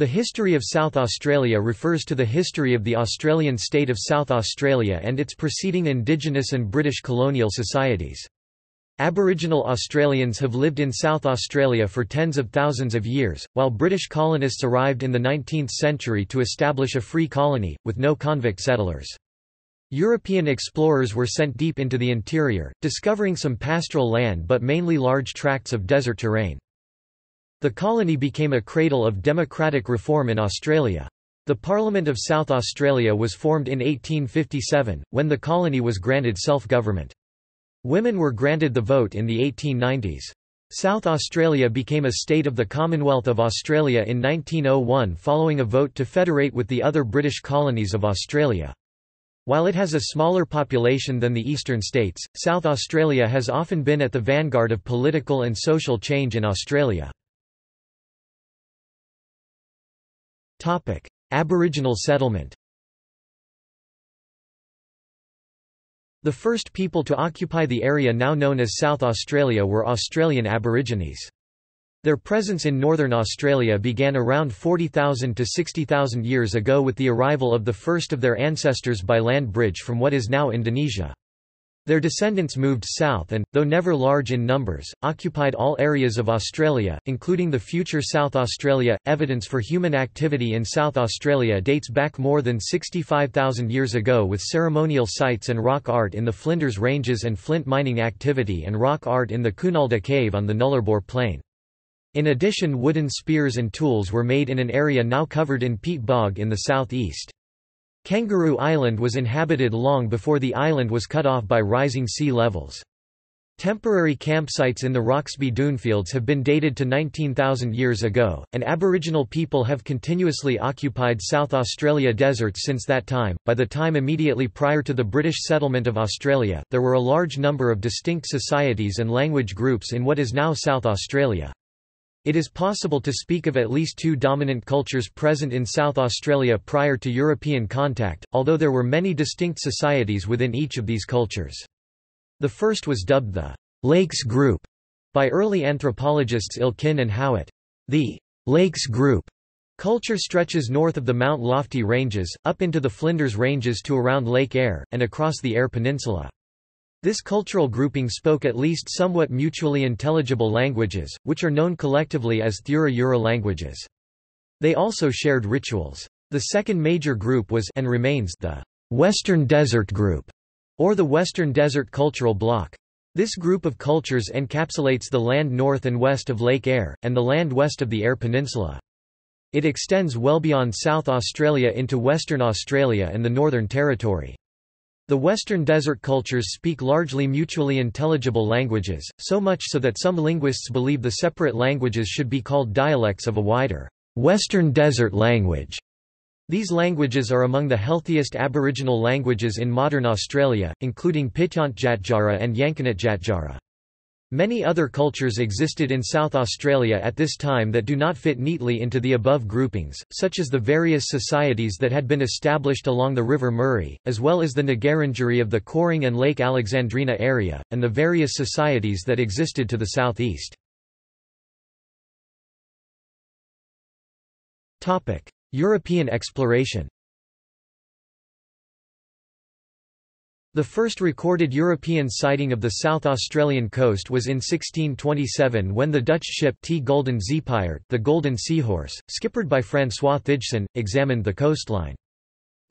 The history of South Australia refers to the history of the Australian state of South Australia and its preceding Indigenous and British colonial societies. Aboriginal Australians have lived in South Australia for tens of thousands of years, while British colonists arrived in the 19th century to establish a free colony, with no convict settlers. European explorers were sent deep into the interior, discovering some pastoral land but mainly large tracts of desert terrain. The colony became a cradle of democratic reform in Australia. The Parliament of South Australia was formed in 1857, when the colony was granted self-government. Women were granted the vote in the 1890s. South Australia became a state of the Commonwealth of Australia in 1901 following a vote to federate with the other British colonies of Australia. While it has a smaller population than the eastern states, South Australia has often been at the vanguard of political and social change in Australia. Topic: Aboriginal settlement. The first people to occupy the area now known as South Australia were Australian Aborigines. Their presence in northern Australia began around 40,000 to 60,000 years ago with the arrival of the first of their ancestors by land bridge from what is now Indonesia. Their descendants moved south and, though never large in numbers, occupied all areas of Australia, including the future South Australia. Evidence for human activity in South Australia dates back more than 65,000 years ago with ceremonial sites and rock art in the Flinders Ranges and flint mining activity and rock art in the Koonalda Cave on the Nullarbor Plain. In addition wooden spears and tools were made in an area now covered in peat bog in the southeast. Kangaroo Island was inhabited long before the island was cut off by rising sea levels. Temporary campsites in the Roxby Dunefields have been dated to 19,000 years ago, and Aboriginal people have continuously occupied South Australia deserts since that time. By the time immediately prior to the British settlement of Australia, there were a large number of distinct societies and language groups in what is now South Australia. It is possible to speak of at least two dominant cultures present in South Australia prior to European contact, although there were many distinct societies within each of these cultures. The first was dubbed the Lakes Group by early anthropologists Elkin and Howitt. The Lakes Group culture stretches north of the Mount Lofty Ranges, up into the Flinders Ranges to around Lake Eyre, and across the Eyre Peninsula. This cultural grouping spoke at least somewhat mutually intelligible languages, which are known collectively as Thura-Yura languages. They also shared rituals. The second major group was and remains the Western Desert Group, or the Western Desert Cultural Bloc. This group of cultures encapsulates the land north and west of Lake Eyre, and the land west of the Eyre Peninsula. It extends well beyond South Australia into Western Australia and the Northern Territory. The Western Desert cultures speak largely mutually intelligible languages, so much so that some linguists believe the separate languages should be called dialects of a wider, Western Desert language. These languages are among the healthiest Aboriginal languages in modern Australia, including Pitjantjatjara and Yankunytjatjara. Many other cultures existed in South Australia at this time that do not fit neatly into the above groupings, such as the various societies that had been established along the River Murray, as well as the Ngarrindjeri of the Coorong and Lake Alexandrina area, and the various societies that existed to the southeast. European exploration The first recorded European sighting of the South Australian coast was in 1627 when the Dutch ship T. Golden Zeepaert, the Golden Seahorse, skippered by François Thijssen, examined the coastline.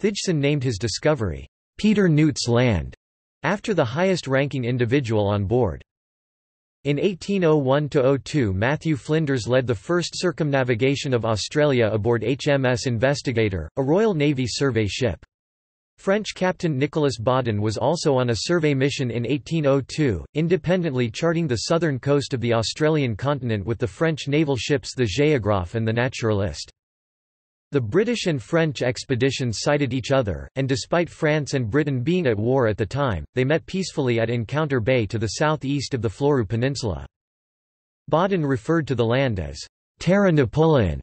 Thijssen named his discovery, Peter Nuyt's Land, after the highest-ranking individual on board. In 1801–02 Matthew Flinders led the first circumnavigation of Australia aboard HMS Investigator, a Royal Navy survey ship. French captain Nicolas Baudin was also on a survey mission in 1802, independently charting the southern coast of the Australian continent with the French naval ships the Géographe and the Naturaliste. The British and French expeditions sighted each other, and despite France and Britain being at war at the time, they met peacefully at Encounter Bay to the southeast of the Fleurieu Peninsula. Baudin referred to the land as Terra Napoleon,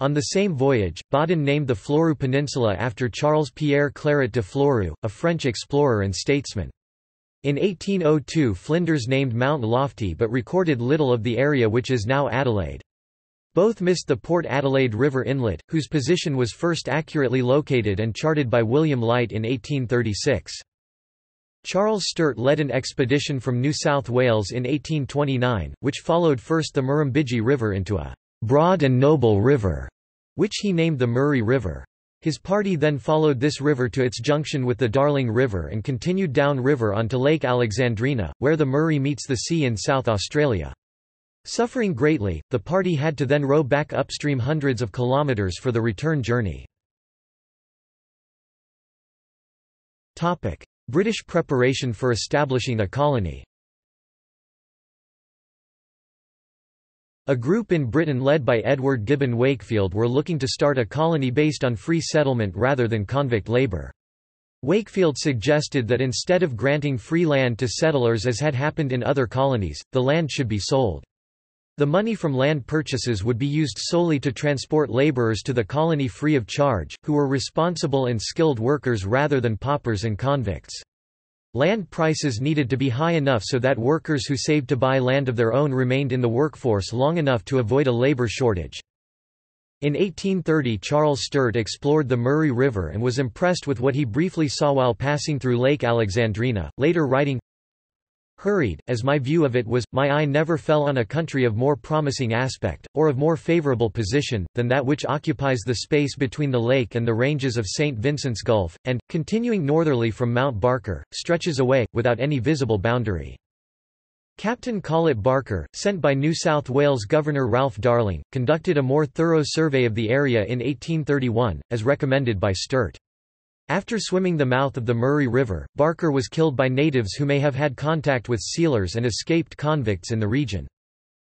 on the same voyage, Baudin named the Fleurieu Peninsula after Charles-Pierre Claret de Fleurieu, a French explorer and statesman. In 1802 Flinders named Mount Lofty but recorded little of the area which is now Adelaide. Both missed the Port Adelaide River Inlet, whose position was first accurately located and charted by William Light in 1836. Charles Sturt led an expedition from New South Wales in 1829, which followed first the Murrumbidgee River into a broad and noble river, which he named the Murray River. His party then followed this river to its junction with the Darling River and continued down river onto Lake Alexandrina, where the Murray meets the sea in South Australia. Suffering greatly, the party had to then row back upstream hundreds of kilometres for the return journey. British preparation for establishing a colony A group in Britain led by Edward Gibbon Wakefield were looking to start a colony based on free settlement rather than convict labour. Wakefield suggested that instead of granting free land to settlers as had happened in other colonies, the land should be sold. The money from land purchases would be used solely to transport labourers to the colony free of charge, who were responsible and skilled workers rather than paupers and convicts. Land prices needed to be high enough so that workers who saved to buy land of their own remained in the workforce long enough to avoid a labor shortage. In 1830 Charles Sturt explored the Murray River and was impressed with what he briefly saw while passing through Lake Alexandrina, later writing, hurried, as my view of it was, my eye never fell on a country of more promising aspect, or of more favourable position, than that which occupies the space between the lake and the ranges of St. Vincent's Gulf, and, continuing northerly from Mount Barker, stretches away, without any visible boundary. Captain Collett Barker, sent by New South Wales Governor Ralph Darling, conducted a more thorough survey of the area in 1831, as recommended by Sturt. After swimming the mouth of the Murray River, Barker was killed by natives who may have had contact with sealers and escaped convicts in the region.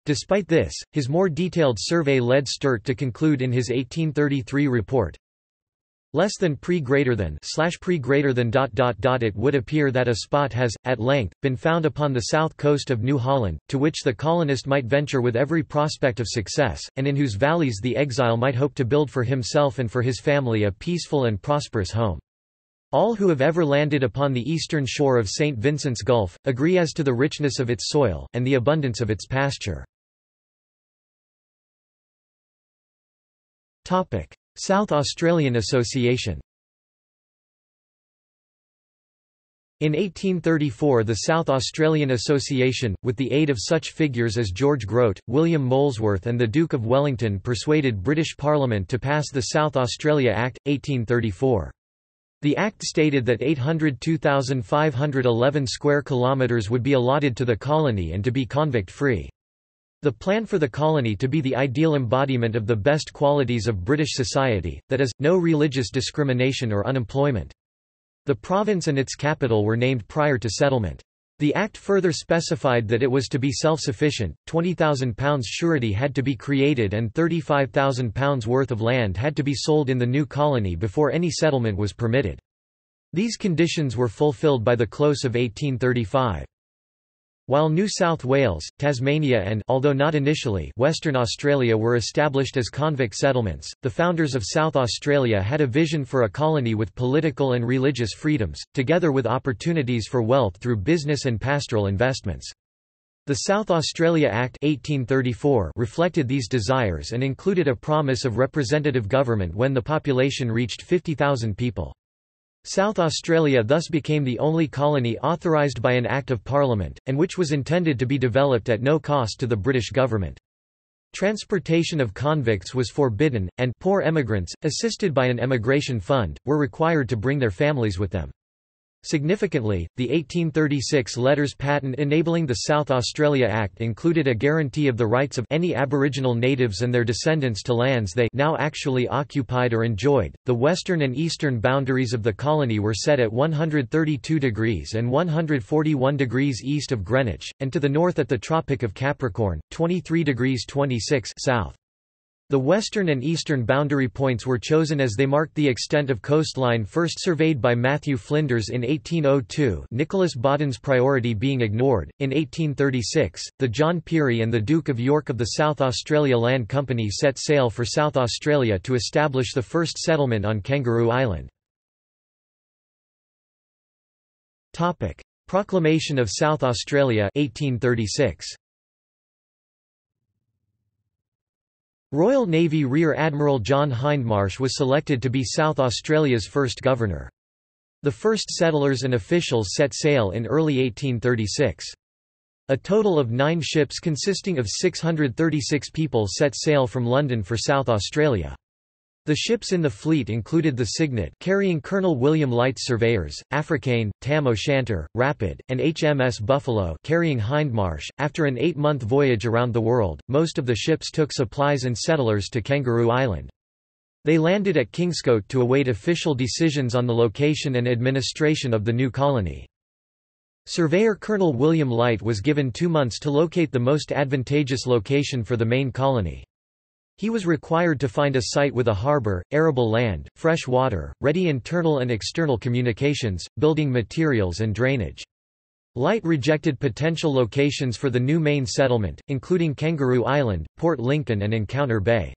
Despite this, his more detailed survey led Sturt to conclude in his 1833 report, less than pre greater than slash pre greater than dot dot dot it would appear that a spot has, at length, been found upon the south coast of New Holland, to which the colonist might venture with every prospect of success, and in whose valleys the exile might hope to build for himself and for his family a peaceful and prosperous home. All who have ever landed upon the eastern shore of St. Vincent's Gulf, agree as to the richness of its soil, and the abundance of its pasture. South Australian Association In 1834 the South Australian Association, with the aid of such figures as George Grote, William Molesworth and the Duke of Wellington persuaded British Parliament to pass the South Australia Act, 1834. The Act stated that 802,511 square kilometres would be allotted to the colony and to be convict-free. The plan for the colony to be the ideal embodiment of the best qualities of British society, that is, no religious discrimination or unemployment. The province and its capital were named prior to settlement. The Act further specified that it was to be self-sufficient, £20,000 surety had to be created and £35,000 worth of land had to be sold in the new colony before any settlement was permitted. These conditions were fulfilled by the close of 1835. While New South Wales, Tasmania and although not initially Western Australia were established as convict settlements, the founders of South Australia had a vision for a colony with political and religious freedoms, together with opportunities for wealth through business and pastoral investments. The South Australia Act 1834 reflected these desires and included a promise of representative government when the population reached 50,000 people. South Australia thus became the only colony authorised by an Act of Parliament, and which was intended to be developed at no cost to the British government. Transportation of convicts was forbidden, and poor emigrants, assisted by an emigration fund, were required to bring their families with them. Significantly, the 1836 Letters Patent enabling the South Australia Act included a guarantee of the rights of any Aboriginal natives and their descendants to lands they now actually occupied or enjoyed. The western and eastern boundaries of the colony were set at 132 degrees and 141 degrees east of Greenwich, and to the north at the Tropic of Capricorn, 23 degrees 26 south. The western and eastern boundary points were chosen as they marked the extent of coastline first surveyed by Matthew Flinders in 1802 Nicolas Baudin's priority being ignored. In 1836, the John Pirie and the Duke of York of the South Australia Land Company set sail for South Australia to establish the first settlement on Kangaroo Island. Proclamation of South Australia 1836. Royal Navy Rear Admiral John Hindmarsh was selected to be South Australia's first governor. The first settlers and officials set sail in early 1836. A total of nine ships consisting of 636 people set sail from London for South Australia. The ships in the fleet included the Cygnet carrying Colonel William Light's surveyors, Africaine, Tam O'Shanter, Rapid, and HMS Buffalo carrying Hindmarsh. After an eight-month voyage around the world, most of the ships took supplies and settlers to Kangaroo Island. They landed at Kingscote to await official decisions on the location and administration of the new colony. Surveyor Colonel William Light was given two months to locate the most advantageous location for the main colony. He was required to find a site with a harbour, arable land, fresh water, ready internal and external communications, building materials and drainage. Light rejected potential locations for the new main settlement, including Kangaroo Island, Port Lincoln and Encounter Bay.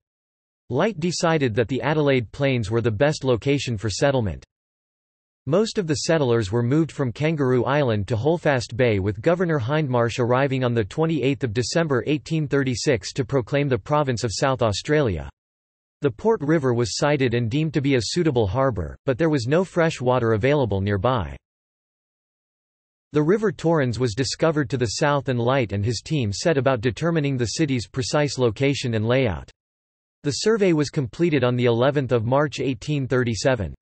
Light decided that the Adelaide Plains were the best location for settlement. Most of the settlers were moved from Kangaroo Island to Holdfast Bay with Governor Hindmarsh arriving on 28 December 1836 to proclaim the province of South Australia. The Port River was sited and deemed to be a suitable harbour, but there was no fresh water available nearby. The River Torrens was discovered to the south and Light and his team set about determining the city's precise location and layout. The survey was completed on the 11th of March 1837.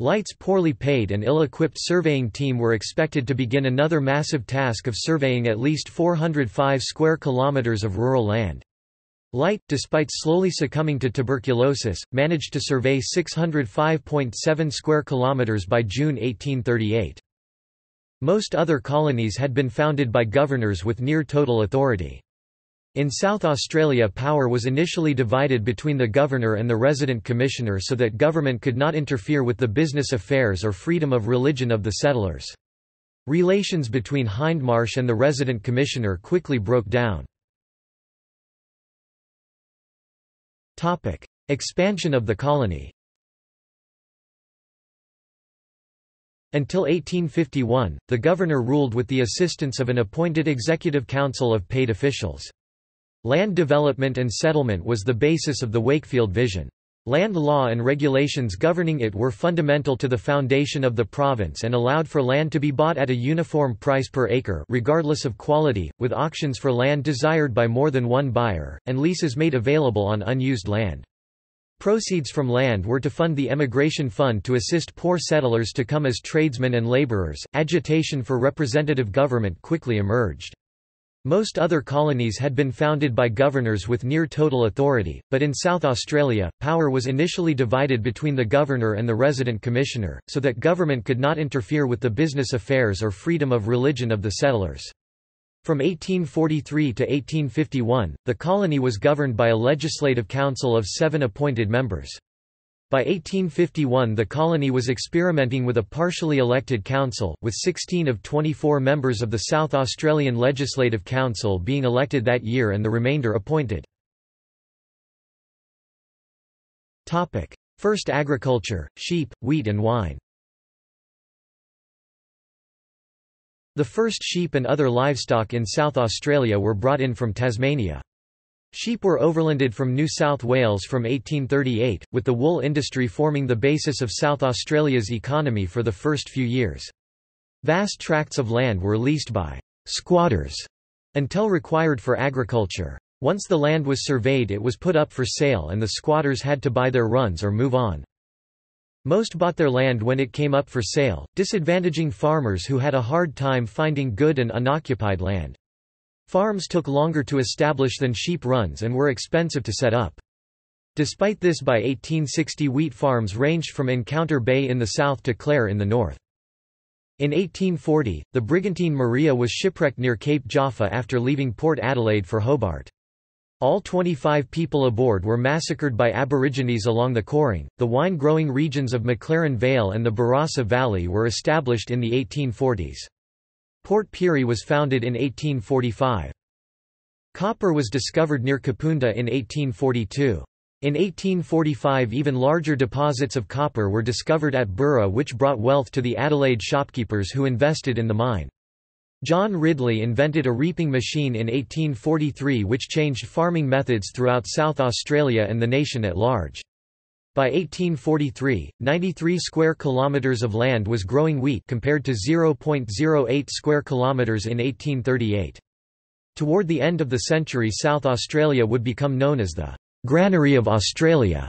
Light's poorly paid and ill-equipped surveying team were expected to begin another massive task of surveying at least 405 square kilometers of rural land. Light, despite slowly succumbing to tuberculosis, managed to survey 605.7 square kilometers by June 1838. Most other colonies had been founded by governors with near total authority. In South Australia power was initially divided between the governor and the resident commissioner so that government could not interfere with the business affairs or freedom of religion of the settlers. Relations between Hindmarsh and the resident commissioner quickly broke down. Expansion of the colony Until 1851, the governor ruled with the assistance of an appointed executive council of paid officials. Land development and settlement was the basis of the Wakefield Vision. Land law and regulations governing it were fundamental to the foundation of the province and allowed for land to be bought at a uniform price per acre regardless of quality, with auctions for land desired by more than one buyer, and leases made available on unused land. Proceeds from land were to fund the emigration fund to assist poor settlers to come as tradesmen and labourers. Agitation for representative government quickly emerged. Most other colonies had been founded by governors with near total authority, but in South Australia, power was initially divided between the governor and the resident commissioner, so that government could not interfere with the business affairs or freedom of religion of the settlers. From 1843 to 1851, the colony was governed by a legislative council of seven appointed members. By 1851 the colony was experimenting with a partially elected council, with 16 of 24 members of the South Australian Legislative Council being elected that year and the remainder appointed. First agriculture, sheep, wheat and wine The first sheep and other livestock in South Australia were brought in from Tasmania. Sheep were overlanded from New South Wales from 1838, with the wool industry forming the basis of South Australia's economy for the first few years. Vast tracts of land were leased by squatters until required for agriculture. Once the land was surveyed it was put up for sale and the squatters had to buy their runs or move on. Most bought their land when it came up for sale, disadvantaging farmers who had a hard time finding good and unoccupied land. Farms took longer to establish than sheep runs and were expensive to set up. Despite this by 1860 wheat farms ranged from Encounter Bay in the south to Clare in the north. In 1840, the brigantine Maria was shipwrecked near Cape Jaffa after leaving Port Adelaide for Hobart. All 25 people aboard were massacred by Aborigines along the Coorong. The wine growing regions of McLaren Vale and the Barossa Valley were established in the 1840s. Port Pirie was founded in 1845. Copper was discovered near Kapunda in 1842. In 1845 even larger deposits of copper were discovered at Burra which brought wealth to the Adelaide shopkeepers who invested in the mine. John Ridley invented a reaping machine in 1843 which changed farming methods throughout South Australia and the nation at large. By 1843, 93 square kilometres of land was growing wheat compared to 0.08 square kilometres in 1838. Toward the end of the century South Australia would become known as the Granary of Australia.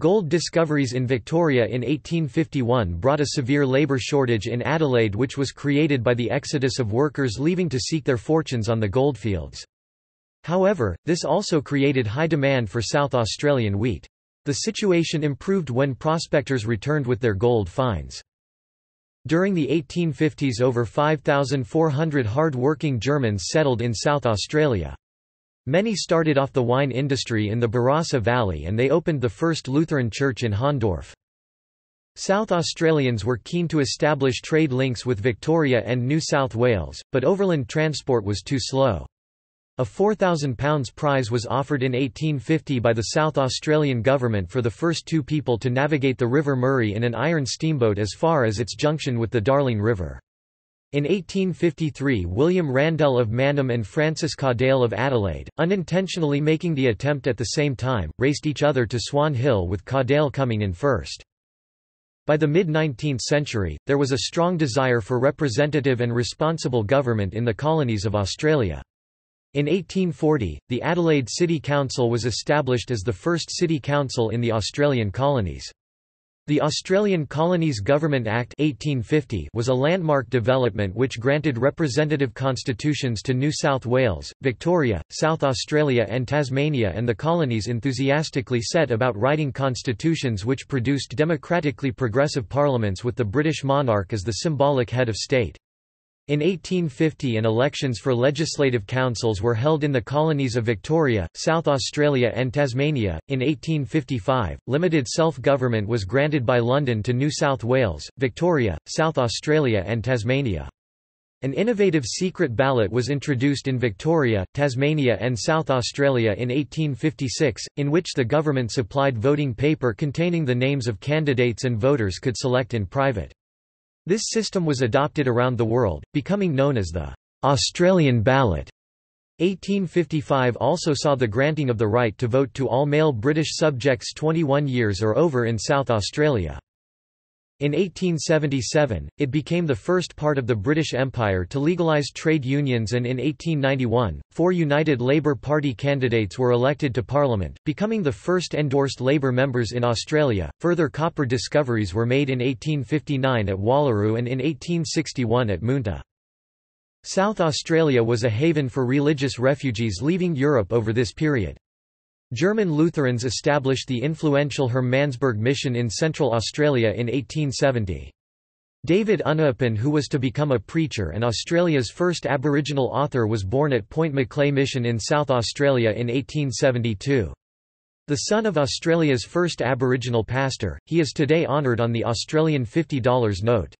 Gold discoveries in Victoria in 1851 brought a severe labour shortage in Adelaide which was created by the exodus of workers leaving to seek their fortunes on the goldfields. However, this also created high demand for South Australian wheat. The situation improved when prospectors returned with their gold finds. During the 1850s over 5,400 hard-working Germans settled in South Australia. Many started off the wine industry in the Barossa Valley and they opened the first Lutheran church in Hahndorf. South Australians were keen to establish trade links with Victoria and New South Wales, but overland transport was too slow. A £4,000 prize was offered in 1850 by the South Australian government for the first two people to navigate the River Murray in an iron steamboat as far as its junction with the Darling River. In 1853 William Randell of Mannum and Francis Cadell of Adelaide, unintentionally making the attempt at the same time, raced each other to Swan Hill with Cadell coming in first. By the mid-19th century, there was a strong desire for representative and responsible government in the colonies of Australia. In 1840, the Adelaide City Council was established as the first city council in the Australian colonies. The Australian Colonies Government Act 1850 was a landmark development which granted representative constitutions to New South Wales, Victoria, South Australia and Tasmania and the colonies enthusiastically set about writing constitutions which produced democratically progressive parliaments with the British monarch as the symbolic head of state. In 1850 an elections for legislative councils were held in the colonies of Victoria, South Australia and Tasmania. In 1855, limited self-government was granted by London to New South Wales, Victoria, South Australia and Tasmania. An innovative secret ballot was introduced in Victoria, Tasmania and South Australia in 1856, in which the government supplied voting paper containing the names of candidates and voters could select in private. This system was adopted around the world, becoming known as the Australian ballot. 1855 also saw the granting of the right to vote to all male British subjects 21 years or over in South Australia. In 1877, it became the first part of the British Empire to legalise trade unions and in 1891, four United Labour Party candidates were elected to Parliament, becoming the first endorsed Labour members in Australia. Further copper discoveries were made in 1859 at Wallaroo and in 1861 at Moonta. South Australia was a haven for religious refugees leaving Europe over this period. German Lutherans established the influential Hermannsburg mission in Central Australia in 1870. David Unaipon who was to become a preacher and Australia's first Aboriginal author was born at Point Macleay Mission in South Australia in 1872. The son of Australia's first Aboriginal pastor, he is today honoured on the Australian $50 note.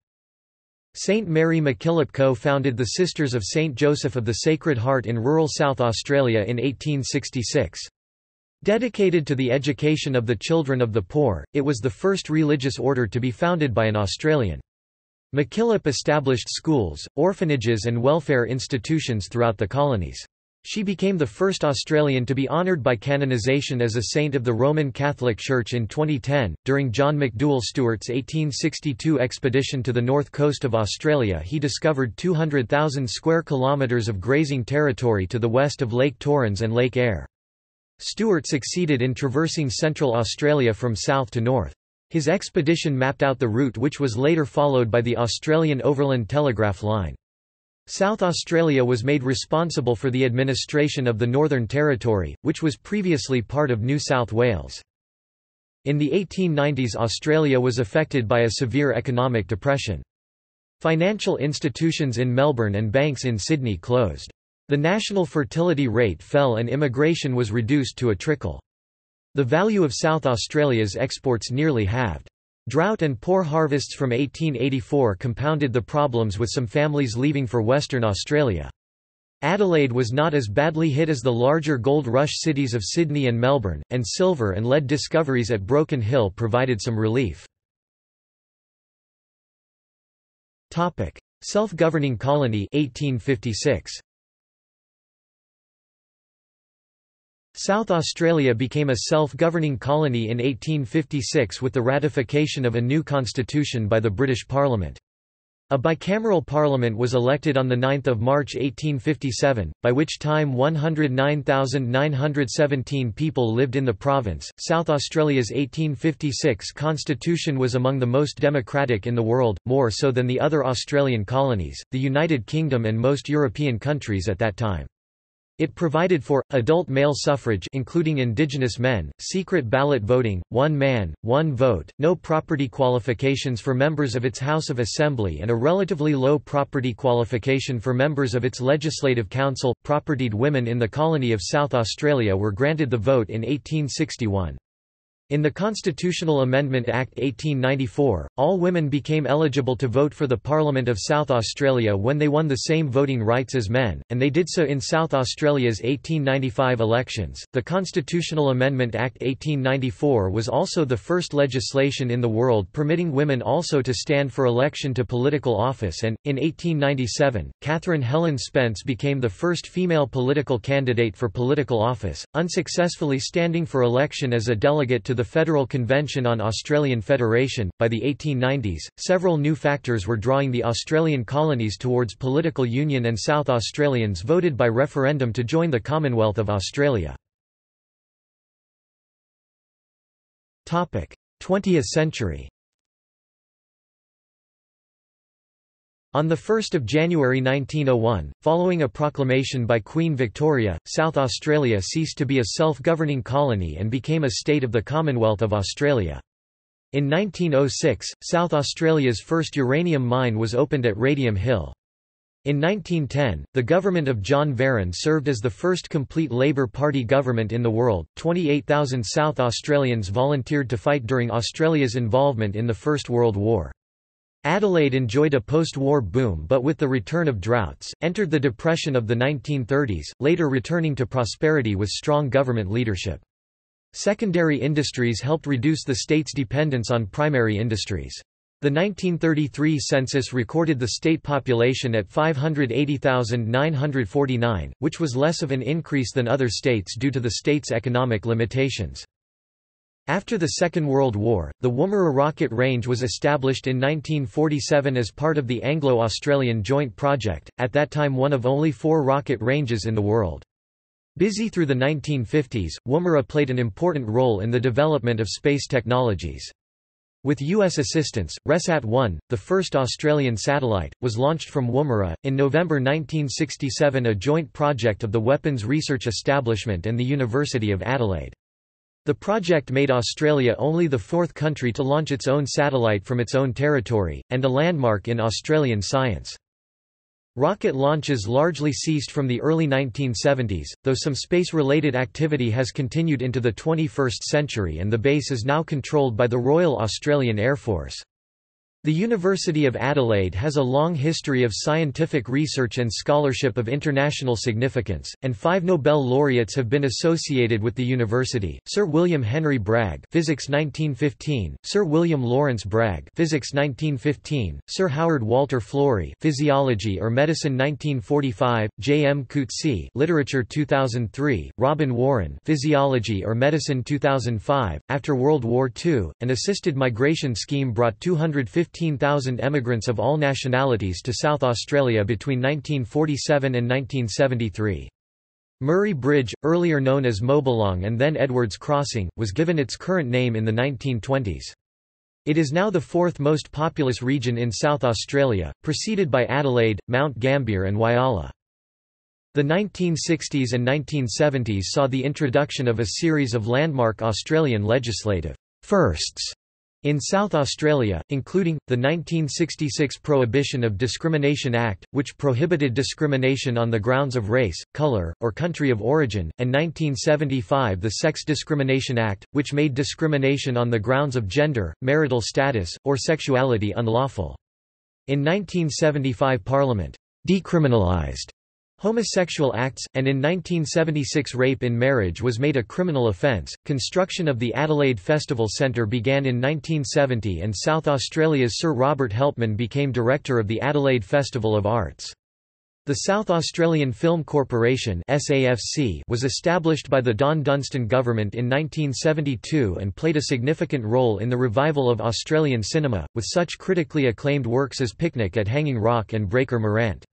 St Mary MacKillop co-founded the Sisters of St Joseph of the Sacred Heart in rural South Australia in 1866. Dedicated to the education of the children of the poor, it was the first religious order to be founded by an Australian. MacKillop established schools, orphanages and welfare institutions throughout the colonies. She became the first Australian to be honoured by canonisation as a saint of the Roman Catholic Church in 2010. During John McDouall Stuart's 1862 expedition to the north coast of Australia, he discovered 200,000 square kilometres of grazing territory to the west of Lake Torrens and Lake Eyre. Stuart succeeded in traversing central Australia from south to north. His expedition mapped out the route which was later followed by the Australian Overland Telegraph Line. South Australia was made responsible for the administration of the Northern Territory, which was previously part of New South Wales. In the 1890s Australia was affected by a severe economic depression. Financial institutions in Melbourne and banks in Sydney closed. The national fertility rate fell and immigration was reduced to a trickle. The value of South Australia's exports nearly halved. Drought and poor harvests from 1884 compounded the problems with some families leaving for Western Australia. Adelaide was not as badly hit as the larger gold rush cities of Sydney and Melbourne, and silver and lead discoveries at Broken Hill provided some relief. Self-governing colony 1856. South Australia became a self-governing colony in 1856 with the ratification of a new constitution by the British Parliament. A bicameral parliament was elected on 9 March 1857, by which time 109,917 people lived in the province. South Australia's 1856 constitution was among the most democratic in the world, more so than the other Australian colonies, the United Kingdom and most European countries at that time. It provided for, adult male suffrage including indigenous men, secret ballot voting, one man, one vote, no property qualifications for members of its House of Assembly and a relatively low property qualification for members of its Legislative Council. Propertied women in the colony of South Australia were granted the vote in 1861. In the Constitutional Amendment Act 1894, all women became eligible to vote for the Parliament of South Australia when they won the same voting rights as men, and they did so in South Australia's 1895 elections. The Constitutional Amendment Act 1894 was also the first legislation in the world permitting women also to stand for election to political office, and, in 1897, Catherine Helen Spence became the first female political candidate for political office, unsuccessfully standing for election as a delegate to the Federal Convention on Australian Federation. By the 1890s, several new factors were drawing the Australian colonies towards political union, and South Australians voted by referendum to join the Commonwealth of Australia. 20th century On 1 January 1901, following a proclamation by Queen Victoria, South Australia ceased to be a self-governing colony and became a state of the Commonwealth of Australia. In 1906, South Australia's first uranium mine was opened at Radium Hill. In 1910, the government of John Verran served as the first complete Labour Party government in the world. 28,000 South Australians volunteered to fight during Australia's involvement in the First World War. Adelaide enjoyed a post-war boom but with the return of droughts, entered the depression of the 1930s, later returning to prosperity with strong government leadership. Secondary industries helped reduce the state's dependence on primary industries. The 1933 census recorded the state population at 580,949, which was less of an increase than other states due to the state's economic limitations. After the Second World War, the Woomera Rocket Range was established in 1947 as part of the Anglo-Australian Joint Project, at that time one of only four rocket ranges in the world. Busy through the 1950s, Woomera played an important role in the development of space technologies. With U.S. assistance, WRESAT-1, the first Australian satellite, was launched from Woomera. In November 1967 a joint project of the Weapons Research Establishment and the University of Adelaide. The project made Australia only the fourth country to launch its own satellite from its own territory, and a landmark in Australian science. Rocket launches largely ceased from the early 1970s, though some space-related activity has continued into the 21st century and the base is now controlled by the Royal Australian Air Force. The University of Adelaide has a long history of scientific research and scholarship of international significance, and five Nobel laureates have been associated with the university: Sir William Henry Bragg, Physics 1915; Sir William Lawrence Bragg, Physics 1915; Sir Howard Walter Florey, Physiology or Medicine 1945; J. M. Coetzee, Literature 2003; Robin Warren, Physiology or Medicine 2005. After World War II, an assisted migration scheme brought 250 15,000 emigrants of all nationalities to South Australia between 1947 and 1973. Murray Bridge, earlier known as Mobilong and then Edwards Crossing, was given its current name in the 1920s. It is now the fourth most populous region in South Australia, preceded by Adelaide, Mount Gambier and Whyalla. The 1960s and 1970s saw the introduction of a series of landmark Australian legislative firsts in South Australia, including, the 1966 Prohibition of Discrimination Act, which prohibited discrimination on the grounds of race, colour, or country of origin, and 1975 the Sex Discrimination Act, which made discrimination on the grounds of gender, marital status, or sexuality unlawful. In 1975 Parliament decriminalised Homosexual acts, and in 1976 rape in marriage was made a criminal offence. Construction of the Adelaide Festival Centre began in 1970 and South Australia's Sir Robert Helpmann became director of the Adelaide Festival of Arts. The South Australian Film Corporation was established by the Don Dunstan government in 1972 and played a significant role in the revival of Australian cinema, with such critically acclaimed works as Picnic at Hanging Rock and Breaker Morant.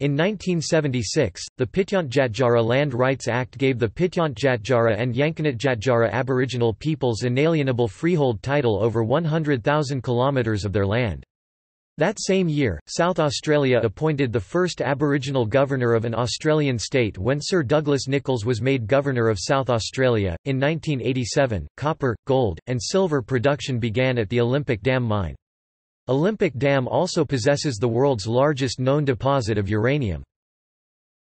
In 1976, the Pitjantjatjara Land Rights Act gave the Pitjantjatjara and Yankunytjatjara Aboriginal peoples inalienable freehold title over 100,000 kilometres of their land. That same year, South Australia appointed the first Aboriginal governor of an Australian state when Sir Douglas Nicholls was made Governor of South Australia. In 1987, copper, gold, and silver production began at the Olympic Dam mine. Olympic Dam also possesses the world's largest known deposit of uranium.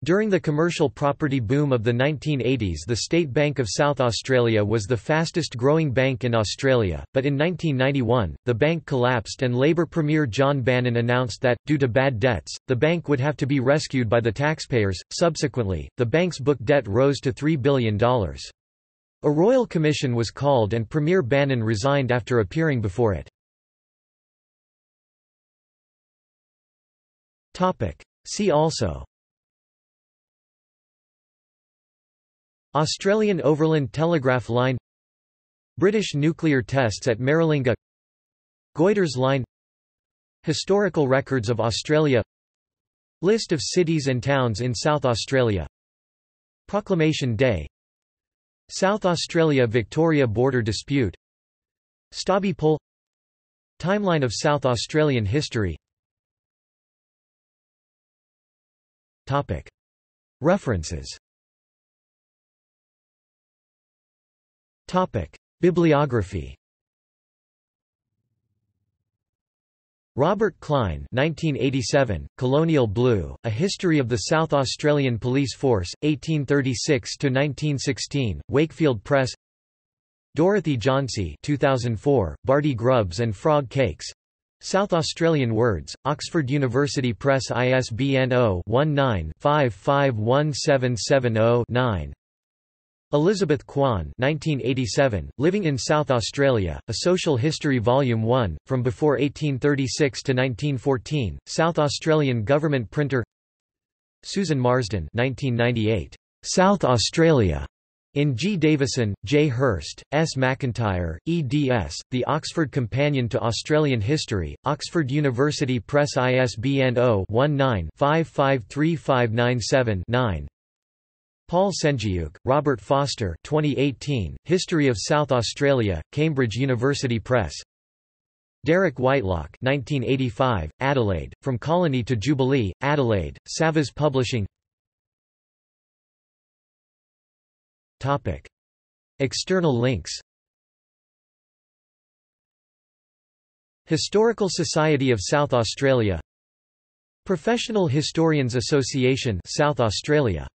During the commercial property boom of the 1980s the State Bank of South Australia was the fastest growing bank in Australia, but in 1991, the bank collapsed and Labor Premier John Bannon announced that, due to bad debts, the bank would have to be rescued by the taxpayers. Subsequently, the bank's book debt rose to $3 billion. A royal commission was called and Premier Bannon resigned after appearing before it. See also. Australian Overland Telegraph Line. British nuclear tests at Maralinga Goyder's Line. Historical records of Australia. List of cities and towns in South Australia. Proclamation Day. South Australia-Victoria border dispute. Stobie Pole Timeline of South Australian history References. Bibliography. Robert Clyne 1987, Colonial Blue, A History of the South Australian Police Force, 1836–1916, Wakefield Press. Dorothy Jauncey 2004, Bardi Grubs and Frog Cakes South Australian Words, Oxford University Press ISBN 0-19-551770-9 Elizabeth Kwan 1987, Living in South Australia, A Social History Volume 1, From Before 1836 to 1914, South Australian Government Printer Susan Marsden 1998, South Australia, in G. Davison, J. Hirst, S. McIntyre, eds. The Oxford Companion to Australian History, Oxford University Press ISBN 0-19-553597-9 Paul Sendziuk, Robert Foster 2018, History of South Australia, Cambridge University Press Derek Whitelock 1985, Adelaide, From Colony to Jubilee, Adelaide, Savas Publishing Topic. External links. Historical Society of South Australia. Professional Historians Association South Australia